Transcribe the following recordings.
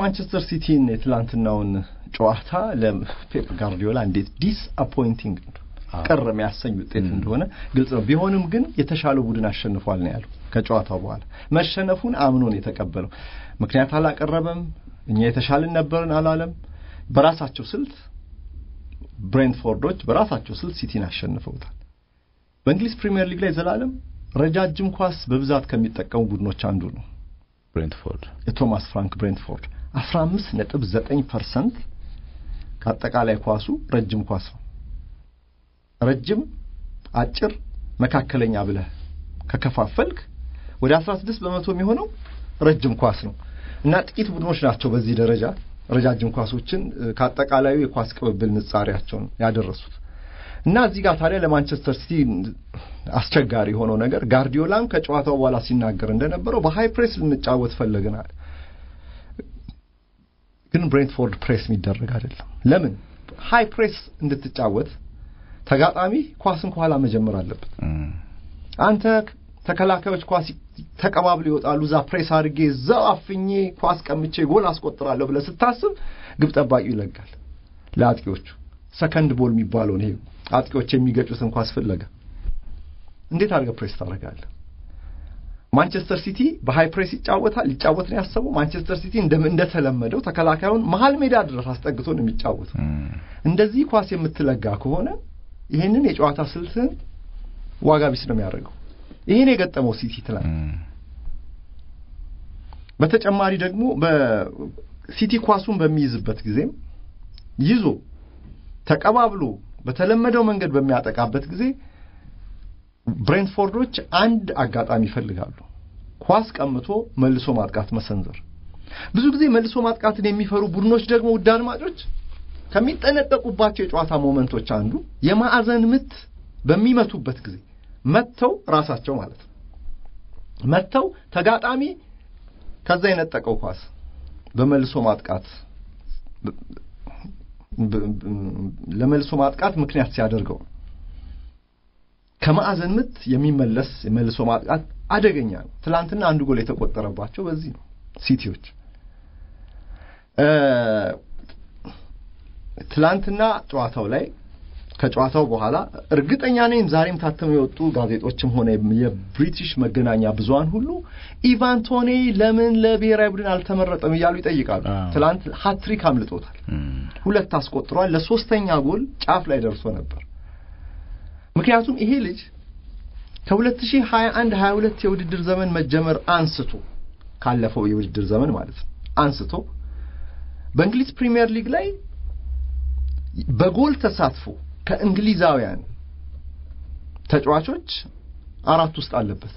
የማንቸስተር ሲቲን የትላንትናውን ጨዋታ ለፔፕ ጋርዲዮላ እንዴት disappointing ቅር የሚያሰኝ ውጤት እንደሆነ ግልጽ ነው። ቢሆንም ግን የተሻለው ቡድን አሸንፏል ነው ያለው። ከጨዋታው በኋላ መሸነፉን አምኖ ነው የተቀበለው። ምክንያት አላቀረበም። እኛ የተሻልን ነበርን አላለም። በራሳቸው ስልት ብሬንትፎርዶች በራሳቸው ስልት ሲቲን አሸንፈውታል። በእንግሊዝ ፕሪምየር ሊግ ላይ ዘላለም ረጃጅም ኳስ በብዛት ከሚጠቀሙ ቡድኖች አንዱ ነው ብሬንትፎርድ የቶማስ ፍራንክ ብሬንትፎርድ አስራ አምስት ነጥብ ዘጠኝ percent ከአጠቃላይ ኳሱ ረጅም ኳስ ነው። ረጅም፣ አጭር፣ መካከለኛ ብለህ ከከፋፈልክ ወደ አስራ ስድስት በመቶ የሚሆነው ረጅም ኳስ ነው። እና ጥቂት ቡድኖች ናቸው በዚህ ደረጃ ረጃጅም ኳሶችን ከአጠቃላዩ የኳስ ቅብብል ንጻሪያቸውን ያደረሱት። እና እዚህ ጋር ታዲያ ለማንቸስተር ሲቲ አስቸጋሪ የሆነው ነገር ጋርዲዮላም ከጨዋታው በኋላ ሲናገር እንደነበረው በ high press ልንጫወት ፈልገናል፣ ግን ብሬንትፎርድ ፕሬስ የሚደረግ አይደለም። ለምን high press እንድትጫወት ተጋጣሚ ኳስን ከኋላ መጀመር አለበት። አንተ ተከላካዮች ኳስ ተቀባብሎ ይወጣሉ። እዛ ፕሬስ አድርጌ እዛው አፍኜ ኳስ ቀምቼ ጎል አስቆጥራለሁ ብለህ ስታስብ ግብ ጠባቂው ይለጋል ለአጥቂዎቹ second ball የሚባለውን ይሄ አጥቂዎች የሚገጩትን ኳስ ፍለጋ እንዴት አድርገህ ፕሬስ ታደርጋለህ? ማንቸስተር ሲቲ በ high press ይጫወታል ሊጫወት ነው ያሰበው። ማንቸስተር ሲቲ እንደተለመደው ተከላካዩን መሀል ሜዳ ድረስ አስጠግቶ ነው የሚጫወተው። እንደዚህ ኳስ የምትለጋ ከሆነ ይህንን የጨዋታ ስልትህን ዋጋ ቢስ ነው የሚያደርገው። ይህን የገጠመው ሲቲ ትላንት። በተጨማሪ ደግሞ በሲቲ ኳሱን በሚይዝበት ጊዜም ይዞ ተቀባብሎ በተለመደው መንገድ በሚያጠቃበት ጊዜ ብሬንትፎርዶች አንድ አጋጣሚ ይፈልጋሉ፣ ኳስ ቀምቶ መልሶ ማጥቃት መሰንዘር። ብዙ ጊዜ መልሶ ማጥቃትን የሚፈሩ ቡድኖች ደግሞ ውድ አድማጮች ከሚጠነቀቁባቸው የጨዋታ moment ኦች አንዱ የማዕዘን ምት በሚመቱበት ጊዜ መጥተው ራሳቸው ማለት ነው። መጥተው ተጋጣሚ ከዛ የነጠቀው ኳስ በመልሶ ማጥቃት ለመልሶ ማጥቃት ምክንያት ሲያደርገው ከማዕዘን ምት የሚመለስ የመልሶ ማጥቃት አደገኛ ነው። ትላንትና አንድ ጎል የተቆጠረባቸው በዚህ ነው ሲቲዎች። ትላንትና ጨዋታው ላይ ከጨዋታው በኋላ እርግጠኛ ነኝ ዛሬም ታተሙ የወጡ ጋዜጦችም ሆነ የብሪቲሽ መገናኛ ብዙሃን ሁሉ ኢቫን ቶኔ ለምን ለብሔራዊ ቡድን አልተመረጠም እያሉ ይጠይቃሉ። ትላንት ሀትሪክ አምልጦታል፣ ሁለት አስቆጥሯል። ለሶስተኛ ጎል ጫፍ ላይ ደርሶ ነበር። ምክንያቱም ይሄ ልጅ ከ2021 22 የውድድር ዘመን መጀመር አንስቶ ካለፈው የውድድር ዘመን ማለት ነው አንስቶ በእንግሊዝ ፕሪሚየር ሊግ ላይ በጎል ተሳትፎ ከእንግሊዛውያን ተጫዋቾች አራት ውስጥ አለበት።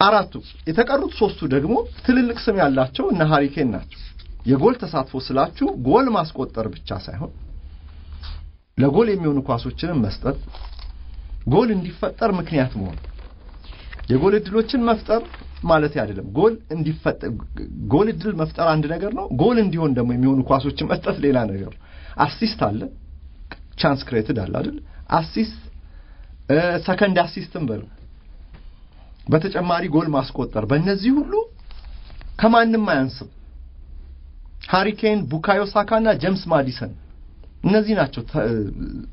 አራቱ የተቀሩት ሶስቱ ደግሞ ትልልቅ ስም ያላቸው እነ ሃሪኬን ናቸው። የጎል ተሳትፎ ስላችሁ ጎል ማስቆጠር ብቻ ሳይሆን ለጎል የሚሆኑ ኳሶችንም መስጠት፣ ጎል እንዲፈጠር ምክንያት መሆን፣ የጎል እድሎችን መፍጠር ማለት አይደለም። ጎል እንዲፈጠር ጎል እድል መፍጠር አንድ ነገር ነው። ጎል እንዲሆን ደግሞ የሚሆኑ ኳሶችን መስጠት ሌላ ነገር assist አለ፣ chance created አለ አይደል? assist second assist ም በሉ በተጨማሪ ጎል ማስቆጠር፣ በእነዚህ ሁሉ ከማንም አያንስም። ሃሪ ኬን፣ ቡካዮ ሳካና ጄምስ ማዲሰን እነዚህ ናቸው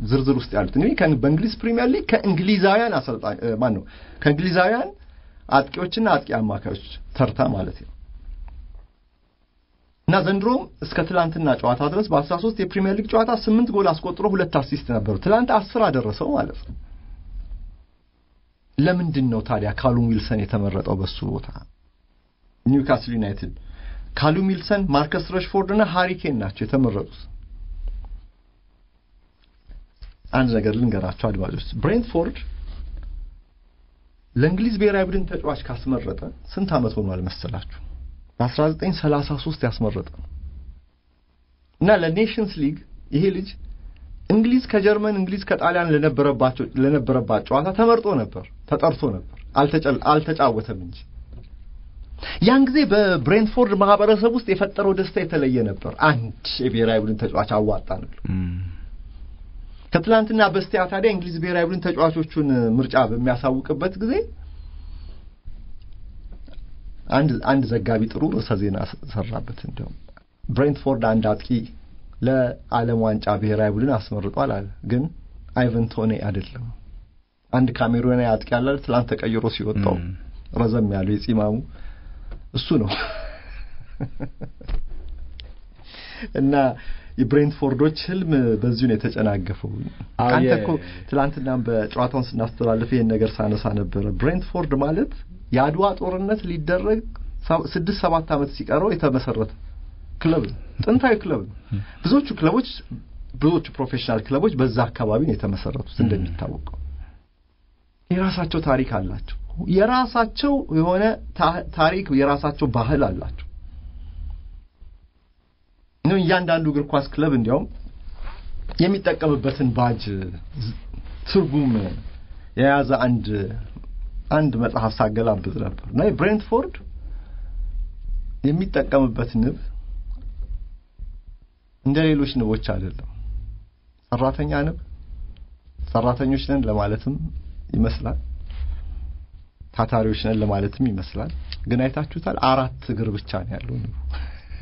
ዝርዝር ውስጥ ያሉት። እንግዲህ በእንግሊዝ ፕሪሚየር ሊግ ከእንግሊዛውያን አሰልጣኝ ማን ነው ከእንግሊዛውያን አጥቂዎችና አጥቂ አማካዮች ተርታ ማለት ነው። እና ዘንድሮም እስከ ትላንትና ጨዋታ ድረስ በአስራ ሶስት የፕሪሚየር ሊግ ጨዋታ ስምንት ጎል አስቆጥሮ ሁለት assist ነበሩ። ትላንት አስር አደረሰው ማለት ነው። ለምንድን ነው ታዲያ ካለም ዊልሰን የተመረጠው በሱ ቦታ? ኒውካስል ዩናይትድ ካለም ዊልሰን፣ ማርከስ ረሽፎርድ እና ሃሪ ኬን ናቸው የተመረጡት። አንድ ነገር ልንገራችሁ አድማጮች፣ ብሬንትፎርድ ለእንግሊዝ ብሔራዊ ቡድን ተጫዋች ካስመረጠ ስንት ዓመት ሆኗል መሰላችሁ? በ1933 ያስመረጠ እና ለኔሽንስ ሊግ ይሄ ልጅ እንግሊዝ ከጀርመን እንግሊዝ ከጣሊያን ለነበረባቸው ለነበረባት ጨዋታ ተመርጦ ነበር፣ ተጠርቶ ነበር፣ አልተጫወተም እንጂ። ያን ጊዜ በብሬንትፎርድ ማህበረሰብ ውስጥ የፈጠረው ደስታ የተለየ ነበር። አንድ የብሔራዊ ቡድን ተጫዋች አወጣን ብሎ ከትላንትና በስቲያ ታዲያ እንግሊዝ ብሔራዊ ቡድን ተጫዋቾቹን ምርጫ በሚያሳውቅበት ጊዜ አንድ አንድ ዘጋቢ ጥሩ ርዕሰ ዜና ሰራበት። እንዲሁም ብሬንትፎርድ አንድ አጥቂ ለዓለም ዋንጫ ብሔራዊ ቡድን አስመርጧል አለ። ግን አይቨን ቶኒ አይደለም። አንድ ካሜሩናዊ አጥቂ አለ ትላንት ተቀይሮ ሲወጣው ረዘም ያለው የጺማሙ እሱ ነው እና የብሬንትፎርዶች ህልም በዚሁ ነው የተጨናገፈው። አንተ እኮ ትላንትናም በጨዋታውን ስናስተላልፍ ይሄን ነገር ሳነሳ ነበረ። ብሬንትፎርድ ማለት የአድዋ ጦርነት ሊደረግ ስድስት ሰባት ዓመት ሲቀረው የተመሰረተ ክለብ ነው። ጥንታዊ ክለብ ነው። ብዙዎቹ ክለቦች ብዙዎቹ professional ክለቦች በዛ አካባቢ ነው የተመሰረቱት። እንደሚታወቀው የራሳቸው ታሪክ አላቸው። የራሳቸው የሆነ ታሪክ፣ የራሳቸው ባህል አላቸው። እያንዳንዱ እግር ኳስ ክለብ እንዲያውም የሚጠቀምበትን ባጅ ትርጉም የያዘ አንድ አንድ መጽሐፍ ሳገላብጥ ነበር እና ብሬንትፎርድ የሚጠቀምበት ንብ እንደ ሌሎች ንቦች አይደለም። ሰራተኛ ንብ ሰራተኞች ነን ለማለትም ይመስላል፣ ታታሪዎች ነን ለማለትም ይመስላል። ግን አይታችሁታል፣ አራት እግር ብቻ ነው ያለው ንቡ።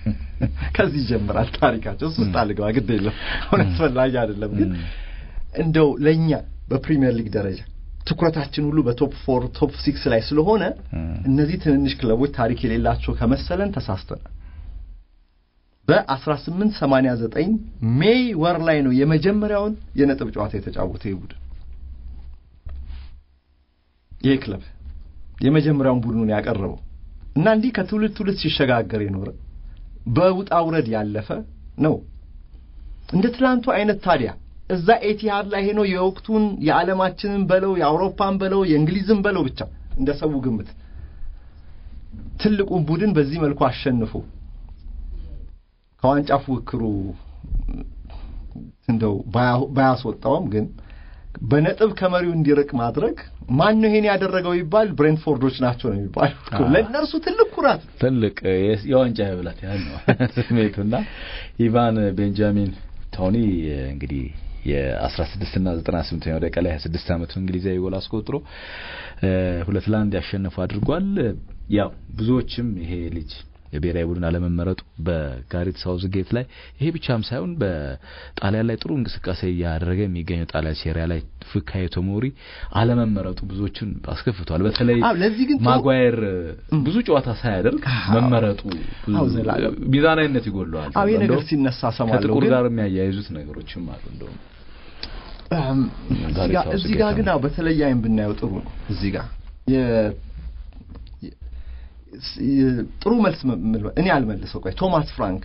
ከዚህ ይጀምራል ታሪካቸው። እሱ ውስጥ አልገባ ግድ የለም አሁን አስፈላጊ አይደለም። ግን እንደው ለእኛ በፕሪሚየር ሊግ ደረጃ ትኩረታችን ሁሉ በ top four top six ላይ ስለሆነ እነዚህ ትንንሽ ክለቦች ታሪክ የሌላቸው ከመሰለን ተሳስተናል። በ1889 May ወር ላይ ነው የመጀመሪያውን የነጥብ ጨዋታ የተጫወተ ይህ ቡድን ይህ ክለብ የመጀመሪያውን ቡድኑን ያቀረበው እና እንዲህ ከትውልድ ትውልድ ሲሸጋገር የኖረ በውጣ ውረድ ያለፈ ነው። እንደ ትላንቱ አይነት ታዲያ እዛ ኤቲሃድ ላይ ሄኖ የወቅቱን የዓለማችንን በለው የአውሮፓን በለው የእንግሊዝን በለው ብቻ እንደ ሰው ግምት ትልቁን ቡድን በዚህ መልኩ አሸንፎ ከዋንጫ ፉክክሩ እንደው ባያስወጣውም ግን በነጥብ ከመሪው እንዲርቅ ማድረግ ማን ነው ይሄን ያደረገው ይባል ብሬንትፎርዶች ናቸው ነው የሚባል። ለእነርሱ ትልቅ ኩራት ትልቅ የዋንጫ የመብላት ያህል ነው ስሜቱና ኢቫን ቤንጃሚን ቶኒ እንግዲህ የአስራ ስድስት ና ዘጠና ስምንተኛው ደቂቃ ላይ ሀያ ስድስት አመቱ እንግሊዛዊ ጎል አስቆጥሮ ሁለት ለአንድ ያሸነፉ አድርጓል። ያው ብዙዎችም ይሄ ልጅ የብሔራዊ ቡድን አለመመረጡ በጋሪት ሳውዝጌት ላይ ይሄ ብቻም ሳይሆን በጣሊያን ላይ ጥሩ እንቅስቃሴ እያደረገ የሚገኘው ጣሊያን ሴሪያ ላይ ፉካዮ ቶሞሪ አለመመረጡ ብዙዎችን አስከፍቷል። በተለይ ማጓየር ብዙ ጨዋታ ሳያደርግ መመረጡ ሚዛናዊነት ይጎለዋል። አዎ ነገር ሲነሳ ሰማለሁ። ከጥቁር ጋር የሚያያይዙት ነገሮችም አሉ። እንደውም እዚህ ጋር ግን በተለይ አይን ብናየው ጥሩ ነው። እዚህ ጋር ጥሩ መልስ እኔ አልመልሰው። ቆይ ቶማስ ፍራንክ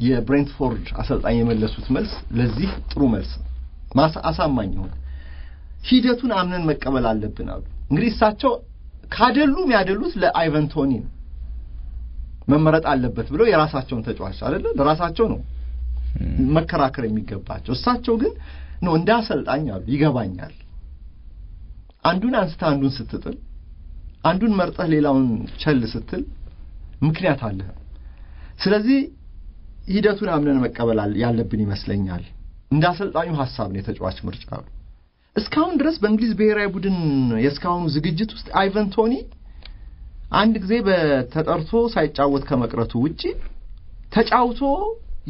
የብሬንትፎርድ አሰልጣኝ የመለሱት መልስ ለዚህ ጥሩ መልስ አሳማኝ ሆነ። ሂደቱን አምነን መቀበል አለብን አሉ። እንግዲህ እሳቸው ካደሉም ያደሉት ለአይቨን ቶኒ ነው መመረጥ አለበት ብለው የራሳቸውን ተጫዋች አይደለ ለራሳቸው ነው መከራከር የሚገባቸው። እሳቸው ግን ነው እንደ አሰልጣኝ አሉ ይገባኛል። አንዱን አንስተ አንዱን ስትጥል አንዱን መርጠህ ሌላውን ቸል ስትል ምክንያት አለ። ስለዚህ ሂደቱን አምነን መቀበል ያለብን ይመስለኛል። እንደ አሰልጣኙ ሀሳብ ነው የተጫዋች ምርጫ እስካሁን ድረስ በእንግሊዝ ብሔራዊ ቡድን የእስካሁኑ ዝግጅት ውስጥ አይቨን ቶኒ አንድ ጊዜ በተጠርቶ ሳይጫወት ከመቅረቱ ውጪ ተጫውቶ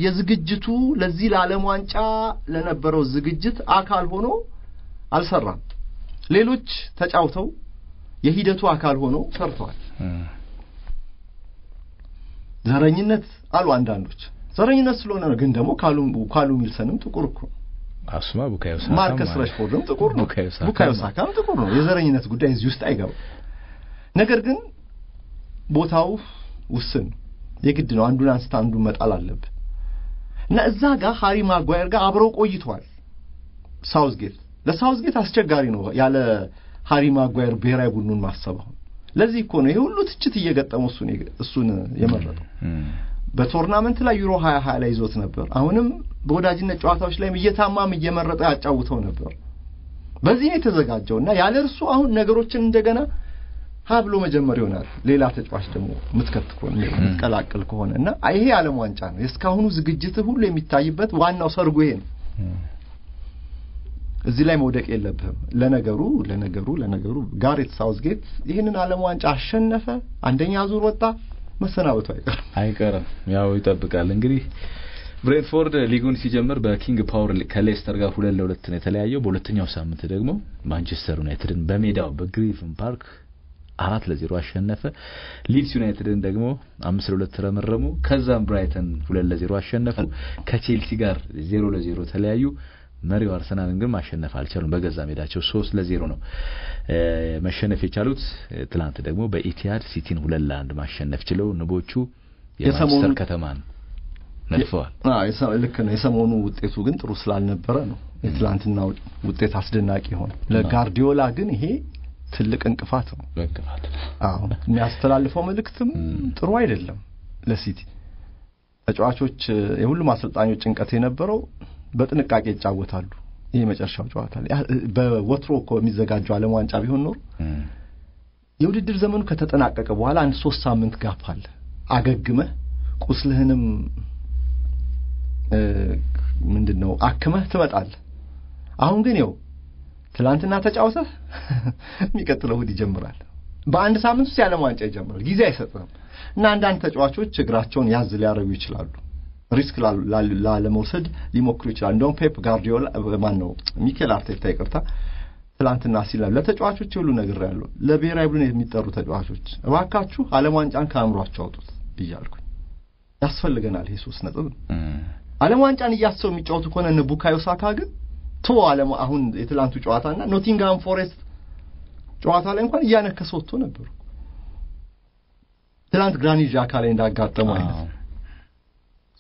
የዝግጅቱ ለዚህ ለዓለም ዋንጫ ለነበረው ዝግጅት አካል ሆኖ አልሰራም። ሌሎች ተጫውተው የሂደቱ አካል ሆኖ ሰርተዋል። ዘረኝነት አሉ አንዳንዶች። ዘረኝነት ስለሆነ ነው። ግን ደግሞ ካሉ ሚልሰንም ጥቁር እኮ አሱማ ቡካዮ ሳካ ማርከስ ረሽፎርድም ጥቁር ነው። ቡካዮ ሳካም ጥቁር ነው። የዘረኝነት ጉዳይ እዚህ ውስጥ አይገባም። ነገር ግን ቦታው ውስን የግድ ነው። አንዱን አንስተህ አንዱን መጣል አለብህ እና እዛ ጋር ሃሪ ማጓየር ጋር አብረው ቆይተዋል። ሳውዝጌት ለሳውዝጌት አስቸጋሪ ነው ያለ ሃሪ ማጓየር ብሔራዊ ቡድኑን ማሰብ አሁን ለዚህ እኮ ነው ይሄ ሁሉ ትችት እየገጠመው እሱን እሱን የመረጠው። በ tournament ላይ ዩሮ 2020 ላይ ይዞት ነበር። አሁንም በወዳጅነት ጨዋታዎች ላይም እየታማም እየመረጠ ያጫውተው ነበር። በዚህ ነው የተዘጋጀው እና ያለ እርሱ አሁን ነገሮችን እንደገና ሀ ብሎ መጀመር ይሆናል። ሌላ ተጫዋች ደግሞ የምትከት ከሆነ የምትቀላቅል ከሆነ እና ይሄ የዓለም ዋንጫ ነው። የእስካሁኑ ዝግጅት ሁሉ የሚታይበት ዋናው ሰርጉ ይሄ ነው። እዚህ ላይ መውደቅ የለብህም። ለነገሩ ለነገሩ ለነገሩ ጋሬት ሳውዝጌት ይህንን ዓለም ዋንጫ አሸነፈ፣ አንደኛ ዙር ወጣ፣ መሰናበቱ አይቀርም አይቀርም። ያው ይጠብቃል እንግዲህ ብሬንትፎርድ ሊጉን ሲጀምር በኪንግ ፓወር ከሌስተር ጋር ሁለት ለሁለት ነው የተለያየው። በሁለተኛው ሳምንት ደግሞ ማንቸስተር ዩናይትድን በሜዳው በግሪፍን ፓርክ አራት ለዜሮ አሸነፈ። ሊድስ ዩናይትድን ደግሞ አምስት ለሁለት ተረመረሙ። ከዛም ብራይተን ሁለት ለዜሮ አሸነፉ። ከቼልሲ ጋር ዜሮ ለዜሮ ተለያዩ። መሪው አርሰናልን ግን ማሸነፍ አልቻሉም። በገዛ ሜዳቸው ሶስት ለዜሮ ነው መሸነፍ የቻሉት። ትላንት ደግሞ በኢቲሃድ ሲቲን ሁለት ለአንድ ማሸነፍ ችለው ንቦቹ የማንቸስተር ከተማን ነድፈዋል። ልክ ነው። የሰሞኑ ውጤቱ ግን ጥሩ ስላልነበረ ነው የትላንትና ውጤት አስደናቂ ሆነ። ለጋርዲዮላ ግን ይሄ ትልቅ እንቅፋት ነው። እንቅፋት አዎ፣ የሚያስተላልፈው መልእክትም ጥሩ አይደለም ለሲቲ ተጫዋቾች። የሁሉም አሰልጣኞች ጭንቀት የነበረው በጥንቃቄ ይጫወታሉ። ይሄ የመጨረሻው ጨዋታ በወትሮ እኮ የሚዘጋጀው ዓለም ዋንጫ ቢሆን ኖሮ የውድድር ዘመኑ ከተጠናቀቀ በኋላ አንድ ሶስት ሳምንት gap አለ። አገግመህ ቁስልህንም ምንድን ነው አክመህ ትመጣለህ። አሁን ግን ይኸው ትላንትና ተጫውተህ የሚቀጥለው እሑድ ይጀምራል። በአንድ ሳምንት ውስጥ የዓለም ዋንጫ ይጀምራል። ጊዜ አይሰጥህም እና አንዳንድ ተጫዋቾች እግራቸውን ያዝ ሊያደርጉ ይችላሉ። risk ላለመውሰድ ሊሞክሩ ይችላል። እንደውም ፔፕ ጋርዲዮላ ማን ነው ሚኬል አርቴታ ይቅርታ፣ ትላንትና ሲል ለተጫዋቾች ሁሉ ነገር ያለው ለብሔራዊ ቡድን የሚጠሩ ተጫዋቾች እባካችሁ ዓለም ዋንጫን ከአእምሯቸው አውጡት እያልኩኝ ያስፈልገናል። ይሄ ሶስት ነጥብ ዓለም ዋንጫን እያሰቡ የሚጫወቱ ከሆነ እነ ቡካዮ ሳካ ግን ቶ ዓለም አሁን የትላንቱ ጨዋታና ኖቲንግሃም ፎሬስት ጨዋታ ላይ እንኳን እያነከሰ ወጥቶ ነበሩ። ትላንት ግራኒት ዣካ ላይ እንዳጋጠመው አይነት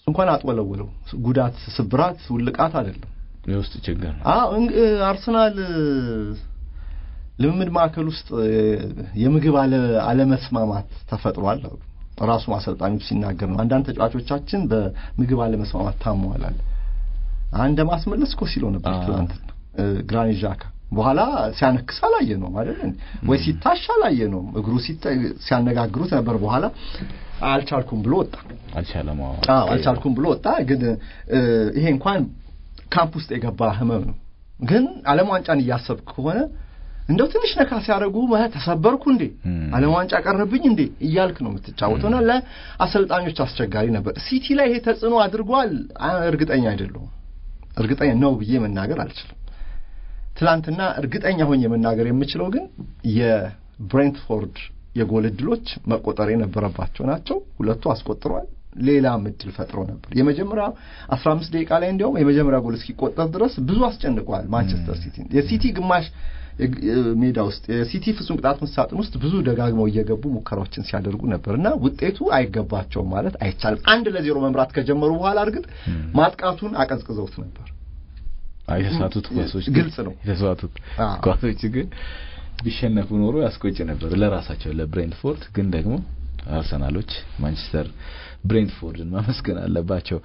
እንኳን አጥወለውለው ጉዳት፣ ስብራት፣ ውልቃት አይደለም የውስጥ ችግር ነው። አርሰናል ልምምድ ማዕከል ውስጥ የምግብ አለመስማማት ተፈጥሯል ራሱ አሰልጣኙ ሲናገር ነው። አንዳንድ ተጫዋቾቻችን በምግብ አለመስማማት ታመዋል አንደ ማስመለስ እኮ ሲለው ነበር ትላንትና ግራኒት ዣካ በኋላ ሲያነክስ አላየ ነው ማለት ወይ ሲታሽ አላየ ነው። እግሩ ሲያነጋግሩት ነበር። በኋላ አልቻልኩም ብሎ ወጣ። አልቻለም። አዎ አልቻልኩም ብሎ ወጣ። ግን ይሄ እንኳን ካምፕ ውስጥ የገባ ህመም ነው። ግን ዓለም ዋንጫን እያሰብክ ከሆነ እንደው ትንሽ ነካ ሲያደርጉ ተሰበርኩ እንዴ ዓለም ዋንጫ ቀረብኝ እንዴ እያልክ ነው የምትጫወተውና ለአሰልጣኞች አስቸጋሪ ነበር። ሲቲ ላይ ይሄ ተጽዕኖ አድርጓል እርግጠኛ አይደለሁም። እርግጠኛ ነው ብዬ መናገር አልችልም። ትላንትና እርግጠኛ ሆኜ መናገር የምችለው ግን የብሬንትፎርድ የጎል እድሎች መቆጠር የነበረባቸው ናቸው። ሁለቱ አስቆጥሯል። ሌላም እድል ፈጥሮ ነበር። የመጀመሪያ አስራ አምስት ደቂቃ ላይ እንዲያውም የመጀመሪያ ጎል እስኪቆጠር ድረስ ብዙ አስጨንቋል ማንቸስተር ሲቲ የሲቲ ግማሽ ሜዳ ውስጥ የሲቲ ፍጹም ቅጣት ምት ሳጥን ውስጥ ብዙ ደጋግመው እየገቡ ሙከራዎችን ሲያደርጉ ነበር እና ውጤቱ አይገባቸውም ማለት አይቻልም። አንድ ለዜሮ መምራት ከጀመሩ በኋላ እርግጥ ማጥቃቱን አቀዝቅዘውት ነበር። የተሳቱት ኳሶች ግልጽ ነው። የተሳቱት ኳሶች ግን ቢሸነፉ ኖሮ ያስቆጭ ነበር ለራሳቸው ለብሬንትፎርድ። ግን ደግሞ አርሰናሎች ማንቸስተር ብሬንትፎርድን ማመስገን አለባቸው።